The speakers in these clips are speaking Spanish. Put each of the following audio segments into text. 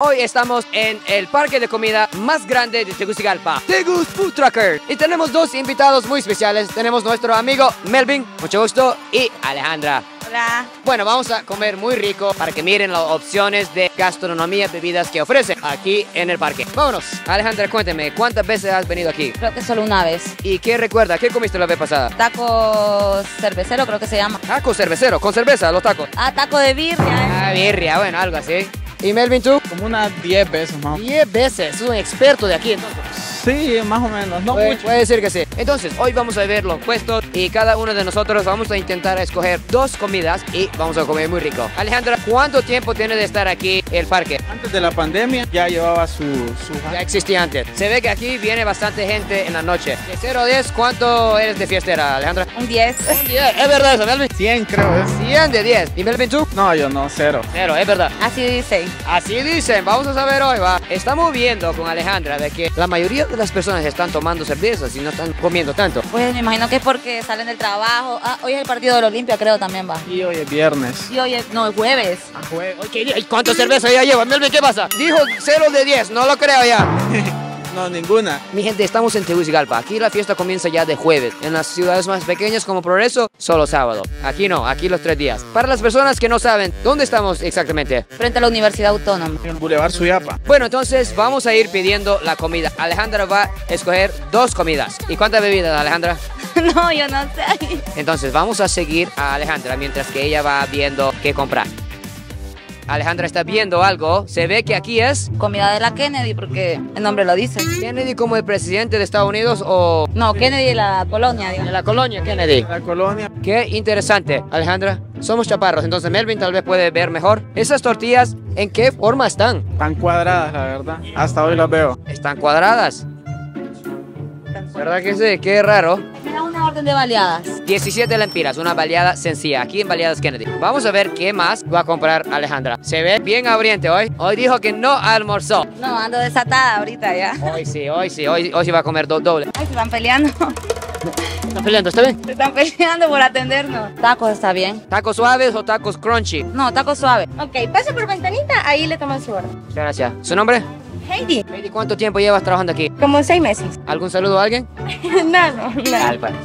Hoy estamos en el parque de comida más grande de Tegucigalpa, Tegus Food Trucker. Y tenemos dos invitados muy especiales. Tenemos nuestro amigo Melvin, mucho gusto, y Alejandra. Hola. Bueno, vamos a comer muy rico para que miren las opciones de gastronomía, bebidas que ofrece aquí en el parque. Vámonos. Alejandra, cuénteme, ¿cuántas veces has venido aquí? Creo que solo una vez. ¿Y qué recuerda? ¿Qué comiste la vez pasada? Taco cervecero creo que se llama. Taco cervecero, con cerveza, los tacos. Ah, taco de birria. Ah, birria, bueno, algo así. ¿Y Melvin, tú? Como unas 10 veces más. 10 veces, es un experto de aquí entonces. Sí, más o menos. No puede, mucho. puede decir que sí. Entonces, hoy vamos a ver los puestos y cada uno de nosotros vamos a intentar escoger dos comidas y vamos a comer muy rico. Alejandra, ¿cuánto tiempo tiene de estar aquí el parque? Antes de la pandemia ya llevaba su... su... Ya existía antes. Se ve que aquí viene bastante gente en la noche. De 0 a 10, ¿cuánto eres de fiestera, Alejandra? Un 10. Un 10. ¿Es verdad eso, Melvin? 100 creo es. 100 de 10. ¿Y Melvin tú? No, yo no, cero. Cero, es verdad. Así dicen. Así dicen, vamos a saber hoy, va. Estamos viendo con Alejandra de que la mayoría de las personas están tomando cervezas y no están comiendo tanto. Pues me imagino que es porque salen del trabajo. Ah, hoy es el partido de la Olimpia, creo también va. Y hoy es viernes. Y hoy es, no, es jueves. Oye, ¿Cuánto cerveza ya lleva? Melvin, ¿qué pasa? Dijo 0 de 10, no lo creo ya. No, ninguna. Mi gente, estamos en Tegucigalpa. Aquí la fiesta comienza ya de jueves. En las ciudades más pequeñas como Progreso, solo sábado. Aquí no, aquí los tres días. Para las personas que no saben, ¿dónde estamos exactamente? Frente a la Universidad Autónoma. En el Boulevard Suyapa. Bueno, entonces vamos a ir pidiendo la comida. Alejandra va a escoger dos comidas. ¿Y cuántas bebidas, Alejandra? no, yo no sé. Entonces vamos a seguir a Alejandra mientras que ella va viendo qué comprar. Alejandra está viendo algo. Se ve que aquí es Comida de la Kennedy, porque el nombre lo dice. Kennedy como el presidente de Estados Unidos o No, Kennedy de la colonia, de digamos. la colonia Kennedy. La colonia. Qué interesante, Alejandra. Somos chaparros, entonces Melvin tal vez puede ver mejor. Esas tortillas, ¿en qué forma están? Tan cuadradas, la verdad. Hasta hoy las veo. Están cuadradas. ¿Verdad que sí? Qué raro. Orden de baleadas. 17 lempiras, una baleada sencilla, aquí en Baleadas Kennedy. Vamos a ver qué más va a comprar Alejandra. Se ve bien abriente hoy. Hoy dijo que no almorzó. No, ando desatada ahorita ya. Hoy sí, hoy sí, hoy, hoy sí va a comer do- doble. Ay, se están peleando. ¿Están peleando? ¿Está bien? Se están peleando por atendernos. Tacos está bien. ¿Tacos suaves o tacos crunchy? No, tacos suaves. Ok, pase por ventanita, ahí le toman su orden. Muchas gracias. ¿Su nombre? Heidi, Heidi, ¿cuánto tiempo llevas trabajando aquí? como seis meses. ¿Algún saludo a alguien? no, no, no.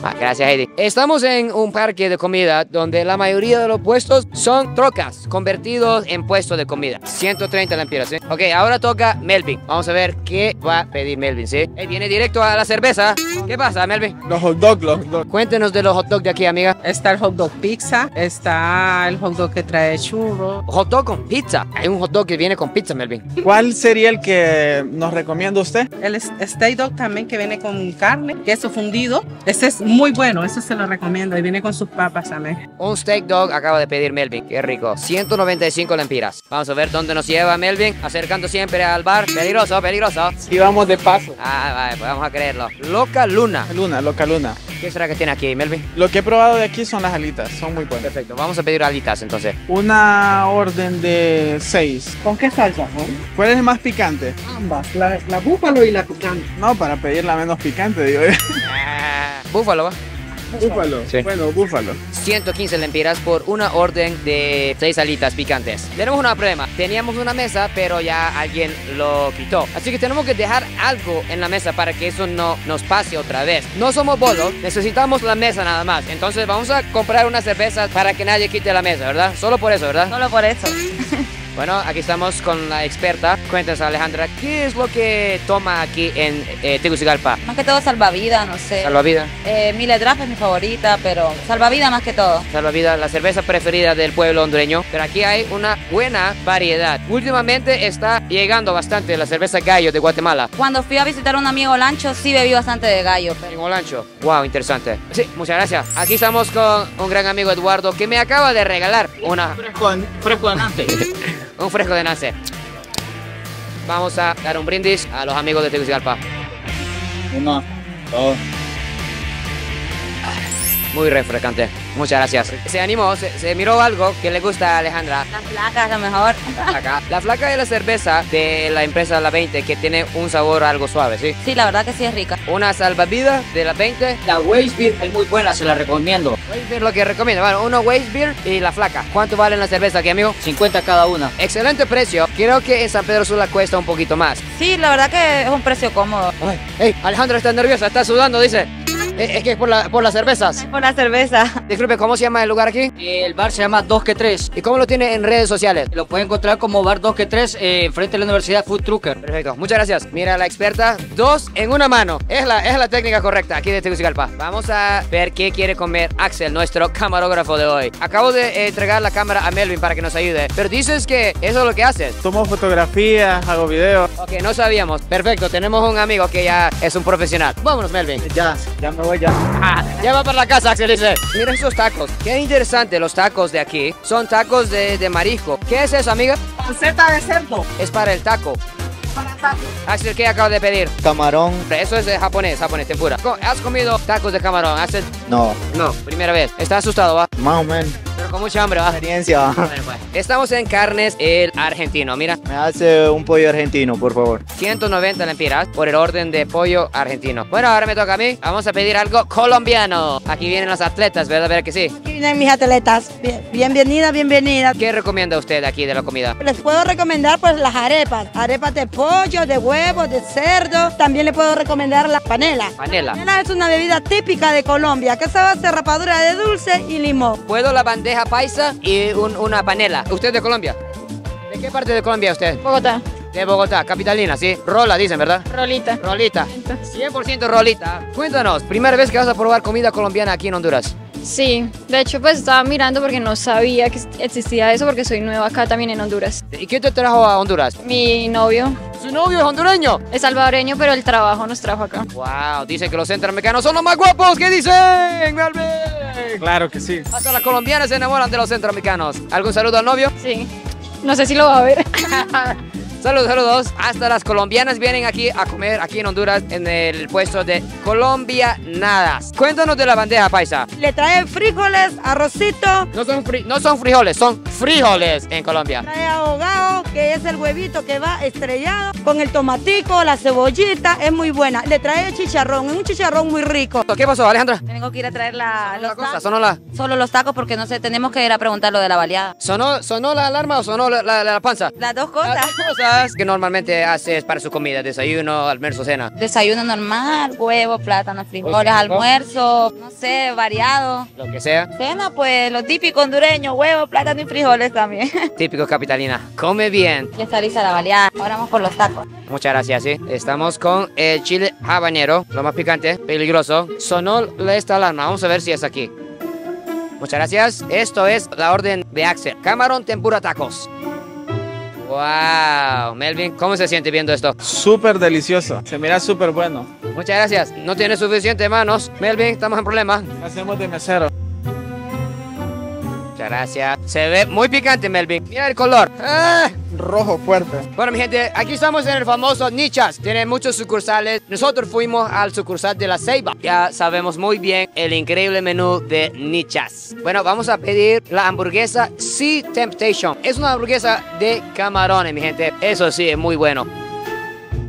Ah, gracias, Heidi. Estamos en un parque de comida donde la mayoría de los puestos son trocas convertidos en puestos de comida. 130 lempiras, ¿sí? Ok, ahora toca Melvin. Vamos a ver qué va a pedir Melvin, ¿sí? Él viene directo a la cerveza. ¿Qué pasa, Melvin? Los hot dogs, los hot dogs. Cuéntenos de los hot dogs de aquí, amiga. Está el hot dog pizza, está el hot dog que trae churro. Hot dog con pizza. Hay un hot dog que viene con pizza, Melvin. ¿Cuál sería el que nos recomienda usted? El steak dog también que viene con carne, queso fundido. Ese es muy bueno, ese se lo recomiendo y viene con sus papas también. Un steak dog acaba de pedir Melvin. Qué rico. 195 lempiras. Vamos a ver dónde nos lleva Melvin. Acercando siempre al bar. Peligroso, peligroso. Y vamos de paso. Ah, vale, pues vamos a creerlo. Loca Luna. Luna, loca luna. ¿Qué será que tiene aquí, Melvin? Lo que he probado de aquí son las alitas, son muy buenas. Perfecto, vamos a pedir alitas entonces. Una orden de seis. ¿Con qué salsa? ¿Cuál es el más picante? Ambas, la, la búfalo y la picante. No, para pedir la menos picante, digo yo. Búfalo, va. Búfalo. Sí. Bueno, búfalo. 115 lempiras por una orden de 6 alitas picantes. Tenemos un problema. Teníamos una mesa, pero ya alguien lo quitó. Así que tenemos que dejar algo en la mesa para que eso no nos pase otra vez. No somos bolos, necesitamos la mesa nada más. Entonces vamos a comprar una cerveza para que nadie quite la mesa, ¿verdad? Solo por eso, ¿verdad? Solo por eso. Bueno, aquí estamos con la experta. Cuéntanos, Alejandra, ¿qué es lo que toma aquí en eh, Tegucigalpa? Más que todo salvavidas, no sé. Salvavidas. Eh, Mille Draft es mi favorita, pero salvavidas más que todo. Salvavidas, la cerveza preferida del pueblo hondureño. Pero aquí hay una buena variedad. Últimamente está llegando bastante la cerveza gallo de Guatemala. Cuando fui a visitar a un amigo Lancho, sí bebí bastante de gallo. pero- En Olancho. Wow, interesante. Sí, muchas gracias. Aquí estamos con un gran amigo Eduardo que me acaba de regalar una, Fresco Nante. un fresco de nace. Vamos a dar un brindis a los amigos de Tegucigalpa. Uno, dos. Muy refrescante. Muchas gracias. Se animó, se, se miró algo que le gusta a Alejandra. Las placas, lo mejor. Acá. La flaca es la cerveza de la empresa La 20 que tiene un sabor algo suave, ¿sí? Sí, la verdad que sí es rica. Una salvavidas de La 20. La Waze Beer es muy buena, se la recomiendo. Weiss Beer lo que recomienda. Bueno, uno Weiss Beer y la flaca. ¿Cuánto vale la cerveza aquí, amigo? 50 cada una. Excelente precio. Creo que en San Pedro Sula cuesta un poquito más. Sí, la verdad que es un precio cómodo. Ay, hey, Alejandro está nerviosa, está sudando, dice. Es que es por, la- por las cervezas. Por la cerveza. Disculpe, ¿cómo se llama el lugar aquí? El bar se llama 2 que 3. ¿Y cómo lo tiene en redes sociales? Lo pueden encontrar como bar 2 que 3 eh, frente a la Universidad Food Trucker. Perfecto, muchas gracias. Mira, la experta, dos en una mano. Es la, es la técnica correcta aquí de Tegucigalpa. Vamos a ver qué quiere comer Axel, nuestro camarógrafo de hoy. Acabo de eh, entregar la cámara a Melvin para que nos ayude. Pero dices que eso es lo que haces. Tomo fotografías, hago videos. Ok, no sabíamos. Perfecto, tenemos un amigo que ya es un profesional. Vámonos, Melvin. Ya, ya me voy ya. Ah, ya va para la casa, Axel dice. Mira esos tacos. Qué interesante los tacos de aquí. Son tacos de, de marisco. ¿Qué es eso, amiga? Panceta de cerdo. Es para el taco. Axel, ¿qué acabo de pedir? Camarón, Eso es de japonés, japonés, tempura. ¿Has comido tacos de camarón? Axel? no, No, primera vez. ¿Estás asustado, va? más o menos. Con mucha hambre, va. Experiencia. Bueno, pues. Estamos en Carnes El Argentino. Mira, Me hace un pollo argentino, por favor. 190 lempiras por el orden de pollo argentino. Bueno, ahora me toca a mí. Vamos a pedir algo colombiano. Aquí vienen los atletas, ¿verdad? A ver que sí. Aquí vienen mis atletas. Bien- Bienvenida, bienvenida. ¿Qué recomienda usted aquí de la comida? Les puedo recomendar pues las arepas. Arepas de pollo, de huevo, de cerdo. También le puedo recomendar la panela. Panela. Panela es una bebida típica de Colombia que se basa en rapadura de dulce y limón. ¿Puedo la bandeja paisa y un- una panela? ¿Usted de Colombia? ¿De qué parte de Colombia usted? Bogotá. De Bogotá, capitalina, ¿sí? Rola, dicen, ¿verdad? Rolita. Rolita. 100% rolita. Cuéntanos, primera vez que vas a probar comida colombiana aquí en Honduras. Sí, de hecho pues estaba mirando porque no sabía que existía eso porque soy nueva acá también en Honduras. ¿Y qué te trajo a Honduras? Mi novio Su novio es hondureño. es salvadoreño, pero el trabajo nos trajo acá. Wow, dice que los centroamericanos son los más guapos. ¿Qué dicen, Melvin? Claro que sí. Hasta las colombianas se enamoran de los centroamericanos. ¿Algún saludo al novio? Sí. No sé si lo va a ver. Saludos, saludos. Hasta las colombianas vienen aquí a comer aquí en Honduras en el puesto de Colombia Nadas. Cuéntanos de la bandeja paisa. Le trae frijoles, arrocito. No son, fri- no son frijoles, son frijoles en Colombia. Trae ahogado, que es el huevito que va estrellado con el tomatico, la cebollita. Es muy buena. Le trae chicharrón, es un chicharrón muy rico. ¿Qué pasó, Alejandra? Tengo que ir a traer la, los cosa, tacos. la, Solo los tacos porque no sé, tenemos que ir a preguntar lo de la baleada. sonó, sonó la alarma o sonó la, la- la panza? Las dos cosas. Las dos cosas que normalmente haces para su comida, desayuno, almuerzo, cena. Desayuno normal, huevo, plátano, frijoles, almuerzo, no sé, variado. Lo que sea. Cena, pues lo típico hondureño, huevo, plátano y frijoles también. Típico capitalina. Come bien. ya está lista la baleada. Ahora vamos por los tacos. Muchas gracias, sí. Estamos con el chile habanero, lo más picante, peligroso. Sonó esta alarma. Vamos a ver si es aquí. Muchas gracias. Esto es la orden de Axel. Camarón tempura tacos. Wow, Melvin, ¿cómo se siente viendo esto? Súper delicioso. Se mira súper bueno. Muchas gracias. No tiene suficiente manos. Melvin, estamos en problema. Hacemos de mesero. Muchas gracias. Se ve muy picante, Melvin. Mira el color. ¡Ah! Rojo fuerte. Bueno, mi gente, aquí estamos en el famoso Nichas. Tiene muchos sucursales. Nosotros fuimos al sucursal de la Ceiba. Ya sabemos muy bien el increíble menú de Nichas. Bueno, vamos a pedir la hamburguesa Sea Temptation. Es una hamburguesa de camarones, mi gente. Eso sí, es muy bueno.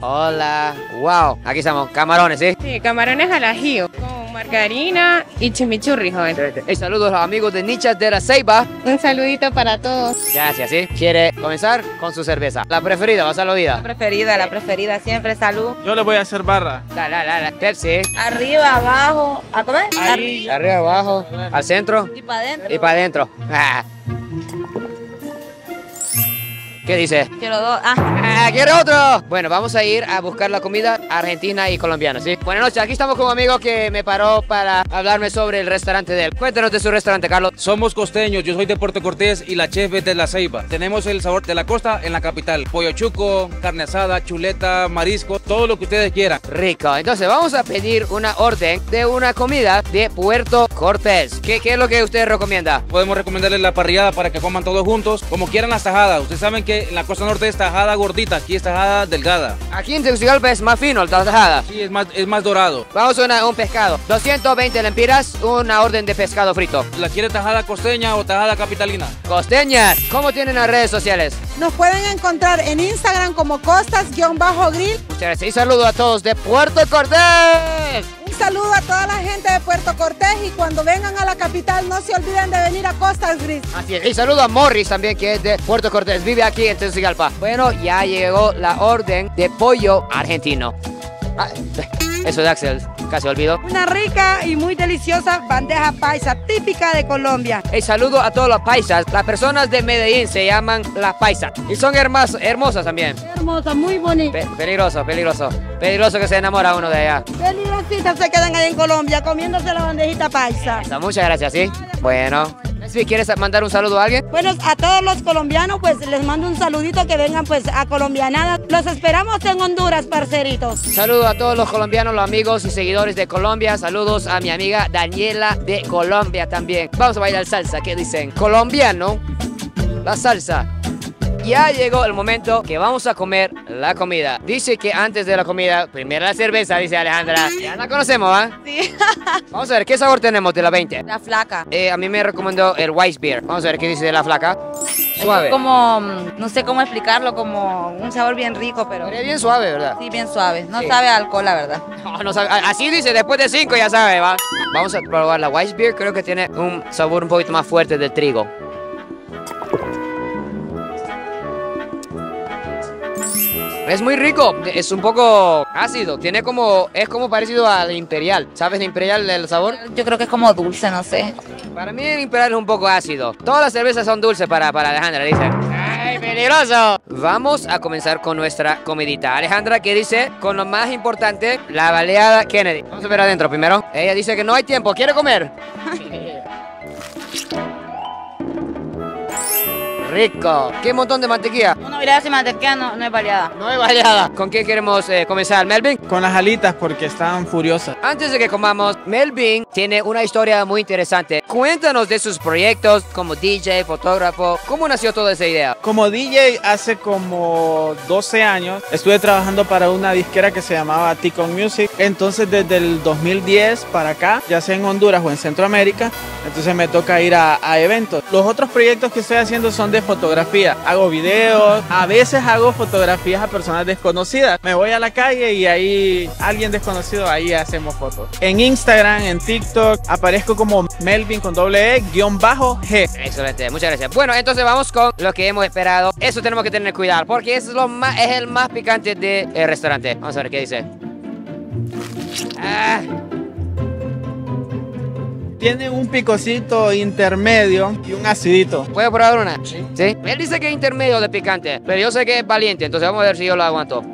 Hola. Wow. Aquí estamos. Camarones, ¿sí? Sí, camarones al ajío con margarina y chimichurri, joven. Hey, saludos a los amigos de Nichas de la Ceiba. Un saludito para todos. Gracias, ¿sí? Quiere comenzar con su cerveza. La preferida, vas a la La vida. preferida, la preferida, siempre salud. Yo le voy a hacer barra. La, la, la, la. Pepsi. Arriba, abajo, ¿a comer? Ahí. Arriba, abajo, al centro Y para adentro. y para adentro. Ah. ¿Qué dice? Quiero dos. Ah, Ah, ¿Quiere otro? Bueno, vamos a ir a buscar la comida argentina y colombiana, ¿sí? Buenas noches, aquí estamos con un amigo que me paró para hablarme sobre el restaurante de él. Cuéntanos de su restaurante, Carlos. Somos costeños, yo soy de Puerto Cortés y la chef es de La Ceiba. Tenemos el sabor de la costa en la capital. Pollo chuco, carne asada, chuleta, marisco, todo lo que ustedes quieran. Rico. Entonces, vamos a pedir una orden de una comida de Puerto Cortés. ¿Qué, qué es lo que usted recomienda? Podemos recomendarles la parrillada para que coman todos juntos, como quieran las tajadas. Ustedes saben que en la costa norte es tajada gordita, aquí es tajada delgada. Aquí en Tegucigalpa es más fino, la tajada. Sí, es más, es más dorado. Vamos a una- un pescado. 220 lempiras, una orden de pescado frito. ¿La quiere tajada costeña o tajada capitalina? Costeñas, ¿cómo tienen las redes sociales? Nos pueden encontrar en Instagram como costas-grill. Muchas gracias y saludo a todos de Puerto Cortés. Saludo a toda la gente de Puerto Cortés y cuando vengan a la capital no se olviden de venir a Costas Gris. Así es. Y saludo a Morris también, que es de Puerto Cortés. Vive aquí en Tegucigalpa. Bueno, ya llegó la orden de pollo argentino. Ah, eso de Axel, casi olvido. Una rica y muy deliciosa bandeja paisa típica de Colombia. Y saludo a todos los paisas. Las personas de Medellín se llaman las paisas. Y son hermosas, hermosas también. Hermosa, muy bonita. Pe- peligroso, peligroso. Peligroso que se enamora uno de allá. Peligrositas se quedan ahí en Colombia comiéndose la bandejita paisa. Eso, muchas gracias, ¿sí? Bueno. Leslie, ¿quieres mandar un saludo a alguien? Bueno, a todos los colombianos, pues les mando un saludito que vengan pues a Colombianada. Los esperamos en Honduras, parceritos. Saludo a todos los colombianos, los amigos y seguidores de Colombia. Saludos a mi amiga Daniela de Colombia también. Vamos a bailar salsa, ¿qué dicen? Colombiano, la salsa. Ya llegó el momento que vamos a comer la comida. Dice que antes de la comida, primero la cerveza, dice Alejandra. Ya la conocemos, ¿ah? Sí. Vamos a ver, ¿qué sabor tenemos de la 20? La flaca. Eh, a mí me recomendó el Weiss Beer. Vamos a ver qué dice de la flaca. Suave. Es como, mm, no sé cómo explicarlo, como un sabor bien rico, pero... Pero es bien suave, ¿verdad? Sí, bien suave. No Sí. sabe a alcohol, la verdad. No, no sabe- Así dice, después de 5 ya sabe, va. Vamos a probar la Weiss Beer. Creo que tiene un sabor un poquito más fuerte del trigo. Es muy rico, es un poco ácido, tiene como, es como parecido al Imperial. ¿Sabes de Imperial el sabor? Yo creo que es como dulce, no sé. Para mí el Imperial es un poco ácido. Todas las cervezas son dulces para, para Alejandra, dice. ¡Ay, peligroso! Vamos a comenzar con nuestra comidita. Alejandra, ¿qué dice? Con lo más importante, la baleada Kennedy. Vamos a ver adentro primero. Ella dice que no hay tiempo, quiere comer. Rico. ¿Qué montón de mantequilla? Una virada sin mantequilla no, no es variada. No hay baleada. ¿Con qué queremos eh, comenzar, Melvin? Con las alitas porque están furiosas. Antes de que comamos, Melvin tiene una historia muy interesante. Cuéntanos de sus proyectos como DJ, fotógrafo. ¿Cómo nació toda esa idea? Como DJ hace como 12 años estuve trabajando para una disquera que se llamaba Ticon Music. Entonces desde el 2010 para acá, ya sea en Honduras o en Centroamérica, entonces me toca ir a, a eventos. Los otros proyectos que estoy haciendo son de fotografía. Hago videos, a veces hago fotografías a personas desconocidas. Me voy a la calle y ahí alguien desconocido, ahí hacemos fotos. En Instagram, en TikTok, aparezco como Melvin con doble E, guion bajo G. Excelente, muchas gracias. Bueno, entonces vamos con lo que hemos esperado. Eso tenemos que tener cuidado porque es, lo más, es el más picante del restaurante. Vamos a ver qué dice. Ah, Tiene un picocito intermedio y un acidito. ¿Puedo probar una? Sí. Él dice que es intermedio de picante, pero yo sé que es valiente, entonces vamos a ver si yo lo aguanto.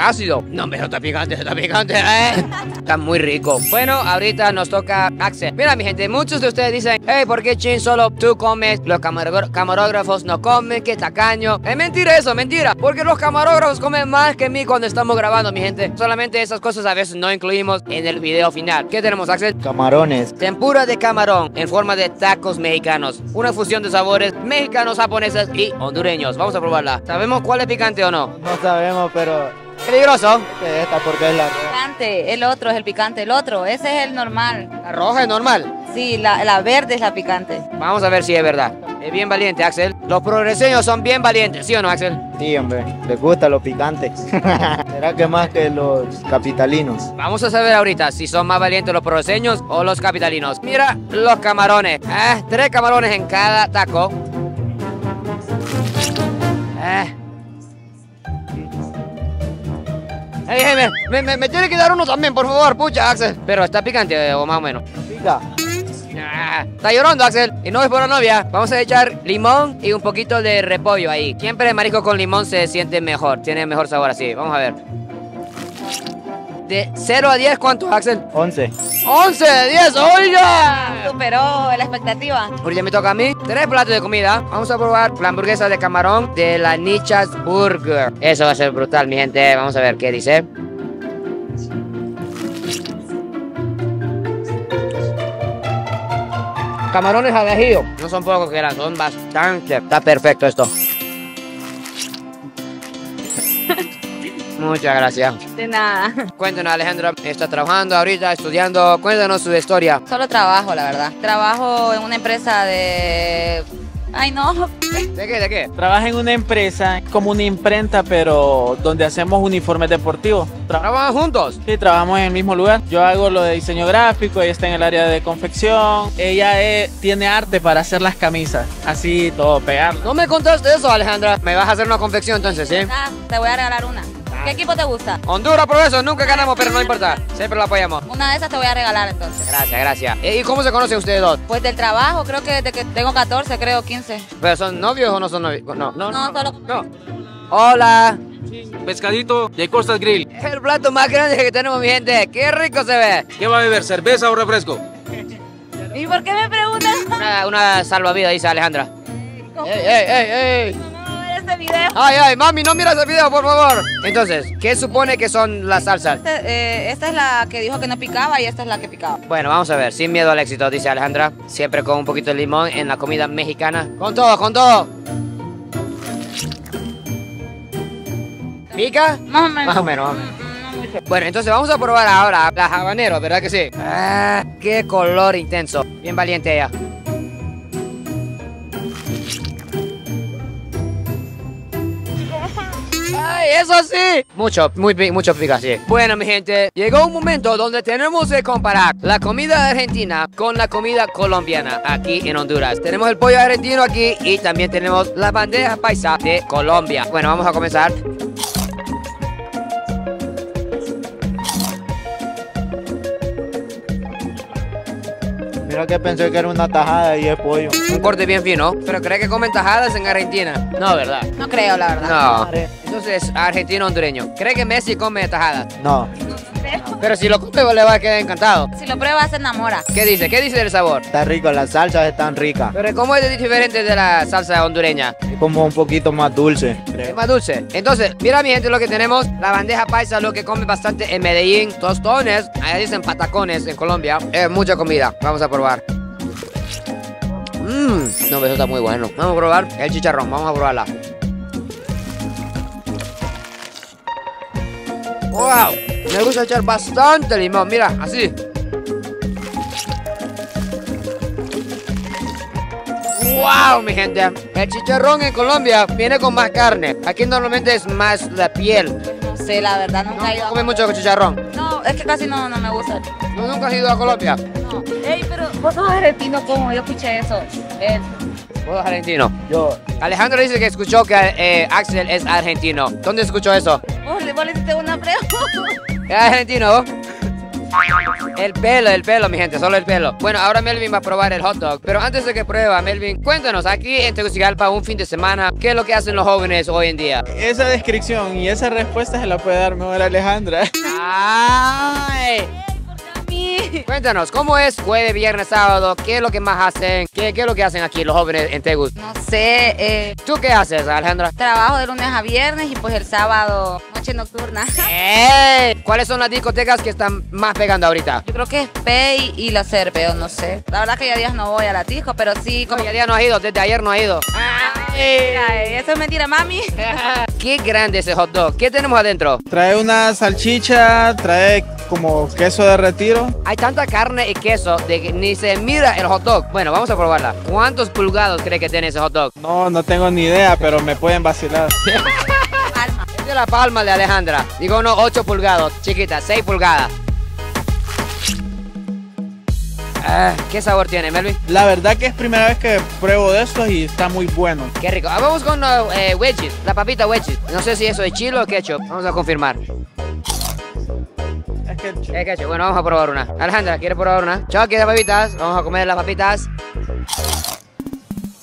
Ácido. No, pero está picante, está picante. eh. Está muy rico. Bueno, ahorita nos toca Axel. Mira, mi gente, muchos de ustedes dicen, hey, ¿por qué Chin solo tú comes? Los camarógrafos no comen, qué tacaño. Es mentira eso, mentira. Porque los camarógrafos comen más que mí cuando estamos grabando, mi gente. Solamente esas cosas a veces no incluimos en el video final. ¿Qué tenemos, Axel? Camarones. Tempura de camarón en forma de tacos mexicanos. Una fusión de sabores mexicanos, japoneses y hondureños. Vamos a probarla. ¿Sabemos cuál es picante o no? No sabemos, pero Peligroso. esta porque es la Picante, el otro es el picante, el otro, ese es el normal. La roja es normal. Sí, la, la verde es la picante. Vamos a ver si es verdad. Es bien valiente, Axel. Los progreseños son bien valientes, ¿sí o no, Axel? Sí, hombre, les gusta lo picante. ¿Será que más que los capitalinos? Vamos a saber ahorita si son más valientes los progreseños o los capitalinos. Mira los camarones. Ah, tres camarones en cada taco. Ah. Me, me, me- me tiene que dar uno también, por favor, pucha, Axel. Pero está picante, eh, o más o menos. Pica. Ah, está llorando, Axel. Y no es por la novia. Vamos a echar limón y un poquito de repollo ahí. Siempre el marisco con limón se siente mejor. Tiene mejor sabor así. Vamos a ver. De 0 a 10, ¿cuánto, Axel? 11. 11 de 10, oiga. Superó la expectativa. Ahorita me toca a mí. Tres platos de comida. Vamos a probar la hamburguesa de camarón de la Nichas Burger. Eso va a ser brutal, mi gente. Vamos a ver qué dice. Camarones al ajillo. No son pocos que eran, son bastante. Está perfecto esto. Muchas gracias. De nada. Cuéntanos, Alejandra. Está trabajando ahorita, estudiando. Cuéntanos su historia. Solo trabajo, la verdad. Trabajo en una empresa de Ay, no. ¿De qué? ¿De qué? Trabaja en una empresa como una imprenta, pero donde hacemos uniformes deportivos. Tra- ¿Trabajan juntos? Sí, trabajamos en el mismo lugar. Yo hago lo de diseño gráfico, ella está en el área de confección. Ella eh, tiene arte para hacer las camisas, así todo pegarlo. No me contaste eso, Alejandra. Me vas a hacer una confección entonces, ¿sí? Ah, te voy a regalar una. ¿Qué equipo te gusta? Honduras, por eso, nunca ganamos, pero no importa. Siempre lo apoyamos. Una de esas te voy a regalar entonces. Gracias, gracias. ¿Y cómo se conocen ustedes dos? Pues del trabajo, creo que desde que tengo 14, creo 15. ¿Pero son novios o no son novios? No, no, No, solo. no. Hola. Pescadito de Costas Grill. Es el plato más grande que tenemos, mi gente. Qué rico se ve. ¿Qué va a beber? ¿Cerveza o refresco? ¿Y por qué me preguntas? Una, una salvavidas, dice Alejandra. ¡Ey, ey, ey, ey! Este video. ¡Ay, ay! Mami, no miras el video, por favor. Entonces, ¿qué supone que son las salsas? Este, eh, esta es la que dijo que no picaba y esta es la que picaba. Bueno, vamos a ver. Sin miedo al éxito, dice Alejandra. Siempre con un poquito de limón en la comida mexicana. Con todo, con todo. ¿Pica? Más o menos. Más o menos, más o menos. Bueno, entonces vamos a probar ahora las habaneros, ¿verdad que sí? Ah, qué color intenso. Bien valiente ella. Eso sí! Mucho, muy, mucho pica, sí. Bueno, mi gente, llegó un momento donde tenemos que comparar la comida argentina con la comida colombiana aquí en Honduras. Tenemos el pollo argentino aquí y también tenemos la bandeja paisa de Colombia. Bueno, vamos a comenzar. Mira que pensé que era una tajada y es pollo. Un corte bien fino. Pero ¿cree que comen tajadas en Argentina? No, ¿verdad? No creo, la verdad. No. Entonces, argentino hondureño. ¿Cree que Messi come tajadas? No. Pero si lo come, le va a quedar encantado. Si lo pruebas, se enamora. ¿Qué dice? ¿Qué dice del sabor? Está rico, las salsas están ricas. Pero ¿cómo es diferente de la salsa hondureña? Es como un poquito más dulce. Es más dulce. Entonces, mira mi gente lo que tenemos. La bandeja paisa, lo que come bastante en Medellín. Tostones, allá dicen patacones en Colombia. Es mucha comida. Vamos a probar. Mmm, no, eso está muy bueno. Vamos a probar el chicharrón. Vamos a probarla. ¡Wow! Me gusta echar bastante limón. Mira, así. ¡Wow, mi gente! El chicharrón en Colombia viene con más carne. Aquí normalmente es más la piel. No sé, la verdad, nunca he ido No a... come mucho chicharrón. No, es que casi no, no me gusta. ¿Tú nunca has ido a Colombia? No. Ey, pero vos sos argentino, ¿cómo? Yo escuché eso. Eh, Sos argentino. Yo, Alejandro dice que escuchó que eh, Axel es argentino. ¿Dónde escuchó eso? hiciste una pregunta. ¿Es argentino? El pelo, el pelo, mi gente, solo el pelo. Bueno, ahora Melvin va a probar el hot dog. Pero antes de que prueba, Melvin, cuéntanos, aquí en Tegucigalpa, un fin de semana, ¿qué es lo que hacen los jóvenes hoy en día? Esa descripción y esa respuesta se la puede dar mejor Alejandra. ¡Ay! Cuéntanos, ¿cómo es jueves, viernes, sábado? ¿Qué es lo que más hacen? ¿Qué, qué es lo que hacen aquí los jóvenes en Tegus? No sé, eh, ¿Tú qué haces, Alejandra? trabajo de lunes a viernes y pues el sábado, noche nocturna. ¡Ey! ¿Cuáles son las discotecas que están más pegando ahorita? Yo creo que es Pay y la Cerveo, no sé. La verdad que ya días no voy a la disco, pero sí como... Ya no ha ido, desde ayer no ha ido. Ay, eso es mentira, mami. ¡Qué grande ese hot dog! ¿Qué tenemos adentro? Trae una salchicha, trae como queso de retiro. Hay tanta carne y queso de que ni se mira el hot dog. Bueno, vamos a probarla. ¿Cuántos pulgados cree que tiene ese hot dog? No, no tengo ni idea, pero me pueden vacilar. Es de la palma de Alejandra. Digo, no, 8 pulgadas. Chiquita, 6 pulgadas. Ah, ¿Qué sabor tiene, Melvin? La verdad que es primera vez que pruebo de estos y está muy bueno. Qué rico. Ah, vamos con uh, eh, wedges, la papita wedges. No sé si eso es chilo o ketchup. Vamos a confirmar. Es que Es ketchup. Bueno, vamos a probar una. Alejandra, ¿quiere probar una? Chao, ¿quiere papitas? Vamos a comer las papitas.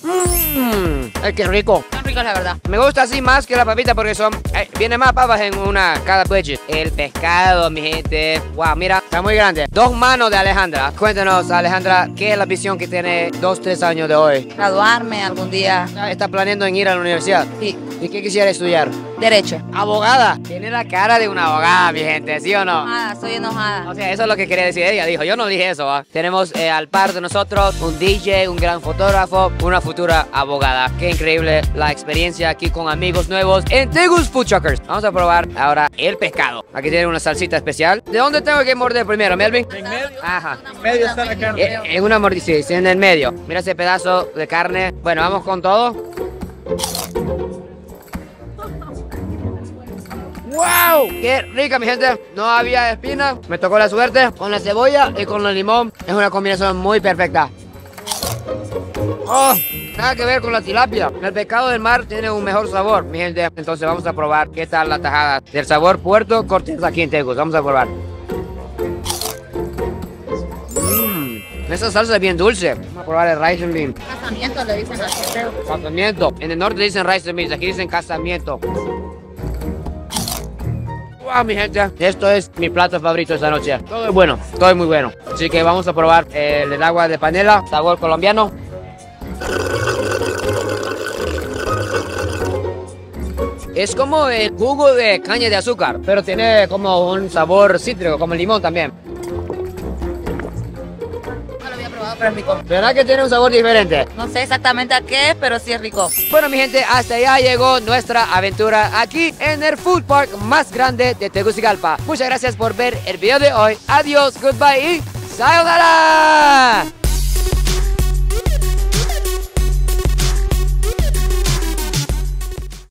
Mmm, ay, qué rico. Son ricos, la verdad. Me gusta así más que la papita porque son. eh, viene más papas en una cada wedget. El pescado, mi gente. Wow, mira, está muy grande. Dos manos de Alejandra. Cuéntanos, Alejandra, ¿qué es la visión que tiene dos, tres años de hoy? Graduarme algún día. ¿Está- ¿Está planeando en ir a la universidad? Sí, ¿Y qué quisiera estudiar? Derecho. Abogada. Tiene la cara de una abogada, mi gente, ¿sí o no? Enojada, soy enojada. O sea, eso es lo que quería decir ella. Dijo, yo no dije eso, ¿va? Tenemos eh, al par de nosotros un DJ, un gran fotógrafo, una futura abogada. Qué increíble la experiencia aquí con amigos nuevos en Tegus Food Truckers. Vamos a probar ahora el pescado. Aquí tiene una salsita especial. ¿De dónde tengo que morder primero, Melvin? En medio, Ajá. en medio está la carne. Eh, En una mordida, sí, en el medio. Mira ese pedazo de carne. Bueno, vamos con todo. ¡Wow! ¡Qué rica, mi gente! No había espina. Me tocó la suerte con la cebolla y con el limón. Es una combinación muy perfecta. ¡Oh! Nada que ver con la tilapia. El pescado del mar tiene un mejor sabor, mi gente. Entonces vamos a probar qué tal la tajada del sabor Puerto Cortés aquí en Tegus. Vamos a probar. Mmm, esa salsa es bien dulce. Vamos a probar el rice and bean. Casamiento le dicen así. Casamiento. En el norte dicen rice and beans, aquí dicen casamiento. Wow, mi gente, esto es mi plato favorito esta noche. Todo es bueno, todo es muy bueno. Así que vamos a probar el, el agua de panela, sabor colombiano. Es como el jugo de caña de azúcar, pero tiene como un sabor cítrico, como el limón también. Pero es rico. ¿Verdad que tiene un sabor diferente? No sé exactamente a qué, pero sí es rico. Bueno, mi gente, hasta allá llegó nuestra aventura aquí en el food park más grande de Tegucigalpa. Muchas gracias por ver el video de hoy. Adiós, goodbye y sayonara.